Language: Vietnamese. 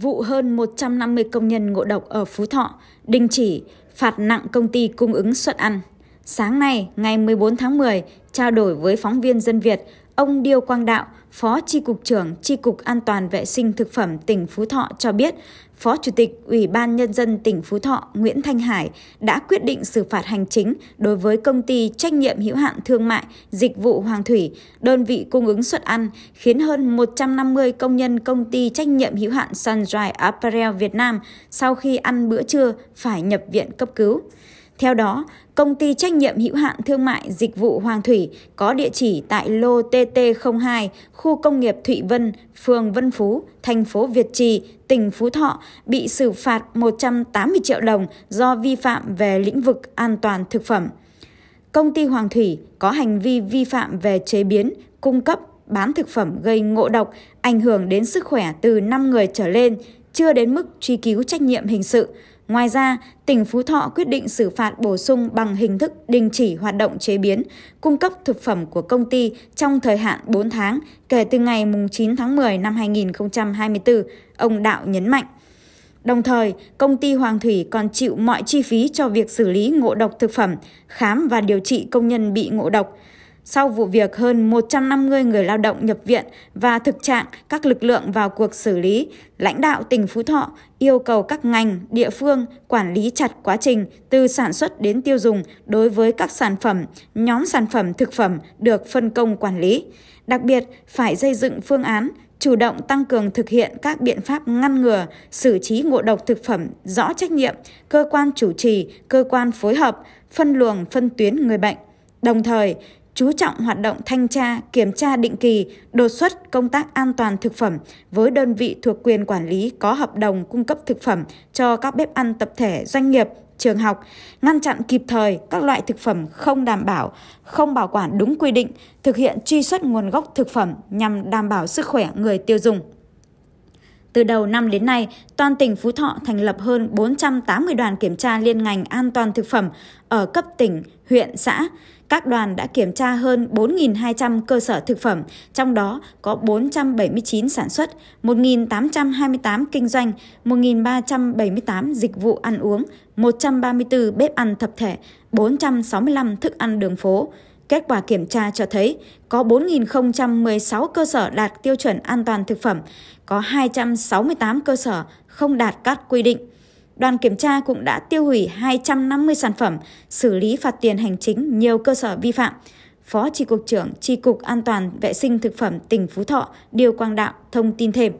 Vụ hơn 150 công nhân ngộ độc ở Phú Thọ, đình chỉ, phạt nặng công ty cung ứng suất ăn. Sáng nay, ngày 14 tháng 10, trao đổi với phóng viên Dân Việt, ông Điêu Quang Đạo, Phó Tri Cục trưởng Tri Cục An toàn Vệ sinh Thực phẩm tỉnh Phú Thọ cho biết, Phó Chủ tịch Ủy ban Nhân dân tỉnh Phú Thọ Nguyễn Thanh Hải đã quyết định xử phạt hành chính đối với công ty trách nhiệm hữu hạn thương mại dịch vụ Hoàng Thủy, đơn vị cung ứng suất ăn, khiến hơn 150 công nhân công ty trách nhiệm hữu hạn Sunrise Apparel Việt Nam sau khi ăn bữa trưa phải nhập viện cấp cứu. Theo đó, công ty trách nhiệm hữu hạn thương mại dịch vụ Hoàng Thủy có địa chỉ tại lô TT02, khu công nghiệp Thụy Vân, phường Vân Phú, thành phố Việt Trì, tỉnh Phú Thọ bị xử phạt 180 triệu đồng do vi phạm về lĩnh vực an toàn thực phẩm. Công ty Hoàng Thủy có hành vi vi phạm về chế biến, cung cấp, bán thực phẩm gây ngộ độc, ảnh hưởng đến sức khỏe từ 5 người trở lên, chưa đến mức truy cứu trách nhiệm hình sự. Ngoài ra, tỉnh Phú Thọ quyết định xử phạt bổ sung bằng hình thức đình chỉ hoạt động chế biến, cung cấp thực phẩm của công ty trong thời hạn 4 tháng kể từ ngày 9 tháng 10 năm 2024, ông Đạo nhấn mạnh. Đồng thời, công ty Hoàng Thủy còn chịu mọi chi phí cho việc xử lý ngộ độc thực phẩm, khám và điều trị công nhân bị ngộ độc. Sau vụ việc hơn 150 người lao động nhập viện và thực trạng các lực lượng vào cuộc xử lý, lãnh đạo tỉnh Phú Thọ yêu cầu các ngành, địa phương quản lý chặt quá trình từ sản xuất đến tiêu dùng đối với các sản phẩm, nhóm sản phẩm thực phẩm được phân công quản lý. Đặc biệt, phải xây dựng phương án chủ động tăng cường thực hiện các biện pháp ngăn ngừa, xử trí ngộ độc thực phẩm rõ trách nhiệm, cơ quan chủ trì, cơ quan phối hợp, phân luồng phân tuyến người bệnh. Đồng thời, chú trọng hoạt động thanh tra, kiểm tra định kỳ, đột xuất công tác an toàn thực phẩm với đơn vị thuộc quyền quản lý có hợp đồng cung cấp thực phẩm cho các bếp ăn tập thể doanh nghiệp, trường học, ngăn chặn kịp thời các loại thực phẩm không đảm bảo, không bảo quản đúng quy định, thực hiện truy xuất nguồn gốc thực phẩm nhằm đảm bảo sức khỏe người tiêu dùng. Từ đầu năm đến nay, toàn tỉnh Phú Thọ thành lập hơn 480 đoàn kiểm tra liên ngành an toàn thực phẩm ở cấp tỉnh, huyện, xã. Các đoàn đã kiểm tra hơn 4.200 cơ sở thực phẩm, trong đó có 479 sản xuất, 1.828 kinh doanh, 1.378 dịch vụ ăn uống, 134 bếp ăn tập thể, 465 thức ăn đường phố. Kết quả kiểm tra cho thấy có 4.016 cơ sở đạt tiêu chuẩn an toàn thực phẩm, có 268 cơ sở không đạt các quy định. Đoàn kiểm tra cũng đã tiêu hủy 250 sản phẩm, xử lý phạt tiền hành chính nhiều cơ sở vi phạm. Phó Tri Cục trưởng Tri Cục An toàn Vệ sinh Thực phẩm tỉnh Phú Thọ Điều Quang Đạo thông tin thêm.